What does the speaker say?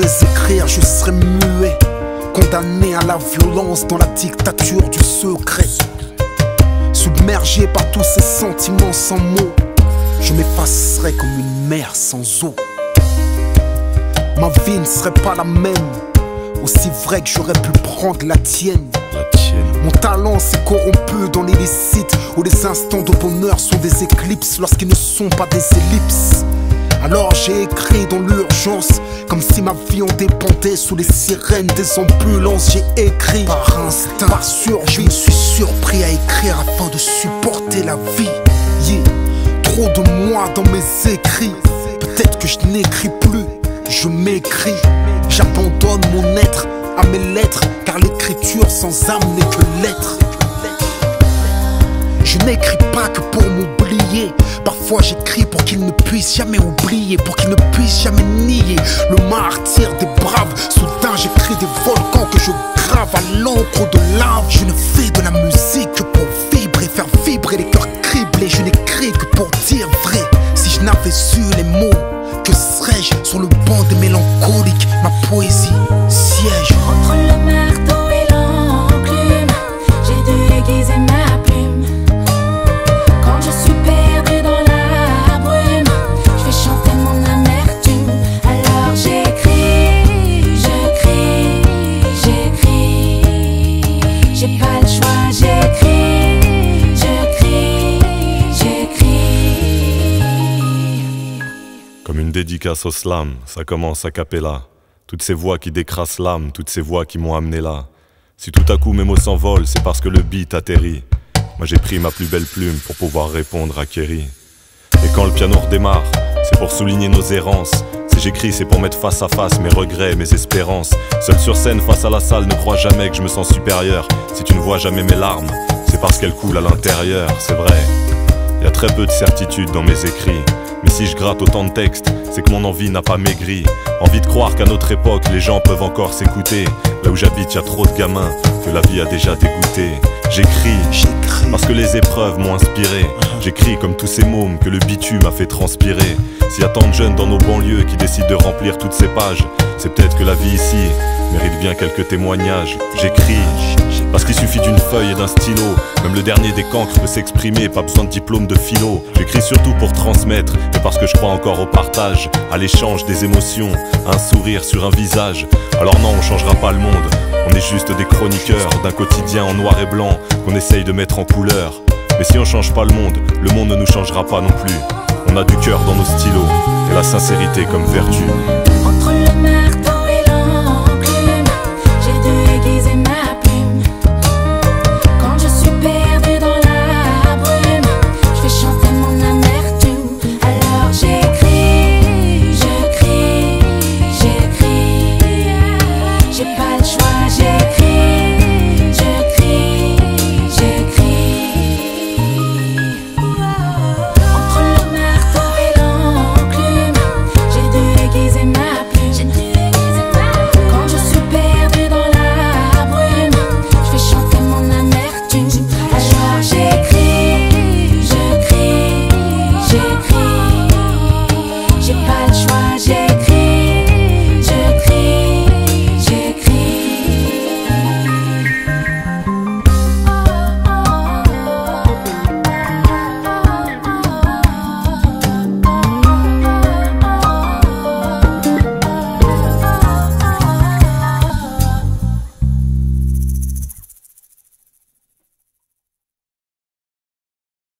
écrire, je serais muet. Condamné à la violence dans la dictature du secret. Submergé par tous ces sentiments sans mots, je m'effacerais comme une mer sans eau. Ma vie ne serait pas la même, aussi vrai que j'aurais pu prendre la tienne. La tienne. Mon talent s'est corrompu dans l'illicite Où les instants de bonheur sont des éclipses Lorsqu'ils ne sont pas des ellipses Alors j'ai écrit dans l'urgence Comme si ma vie en dépendait Sous les sirènes des ambulances J'ai écrit par instinct, par survie Je me suis surpris à écrire afin de supporter la vie Yeah. Trop de moi dans mes écrits Peut-être que je n'écris plus, je m'écris J'abandonne mon être à mes lettres, car l'écriture sans âme n'est que lettre. Je n'écris pas que pour m'oublier. Parfois j'écris pour qu'il ne puisse jamais oublier, pour qu'il ne puisse jamais nier le martyr des braves. Soudain j'écris des volcans que je grave à l'encre de lave. Je ne fais de la musique que pour vibrer, faire vibrer les cœurs criblés. Je n'écris que pour dire vrai. Si je n'avais su les mots, que serais-je sur le banc des mélancoliques? Ma poésie Comme une dédicace au slam, ça commence à capella. Toutes ces voix qui décrassent l'âme, toutes ces voix qui m'ont amené là. Si tout à coup mes mots s'envolent, c'est parce que le beat atterrit. Moi j'ai pris ma plus belle plume pour pouvoir répondre à Kerry. Et quand le piano redémarre, c'est pour souligner nos errances. Si j'écris, c'est pour mettre face à face mes regrets, mes espérances. Seul sur scène, face à la salle, ne crois jamais que je me sens supérieur. Si tu ne vois jamais mes larmes, c'est parce qu'elles coulent à l'intérieur, c'est vrai. Y a très peu de certitude dans mes écrits. Mais si je gratte autant de textes, c'est que mon envie n'a pas maigri. Envie de croire qu'à notre époque, les gens peuvent encore s'écouter. Là où j'habite, y a trop de gamins que la vie a déjà dégoûté. J'écris, J'écris. parce que les épreuves m'ont inspiré. J'écris comme tous ces mômes que le bitume a fait transpirer. S'il y a tant de jeunes dans nos banlieues qui décident de remplir toutes ces pages, c'est peut-être que la vie ici mérite bien quelques témoignages. J'écris, parce qu'il suffit d'une feuille et d'un stylo. Même le dernier des cancres peut s'exprimer, pas besoin de diplôme de philo. J'écris surtout pour transmettre, et parce que je crois encore au partage, à l'échange des émotions, à un sourire sur un visage. Alors non, on changera pas le monde. On est juste des chroniqueurs d'un quotidien en noir et blanc qu'on essaye de mettre en couleur. Mais si on change pas le monde, le monde ne nous changera pas non plus. On a du cœur dans nos stylos et la sincérité comme vertu.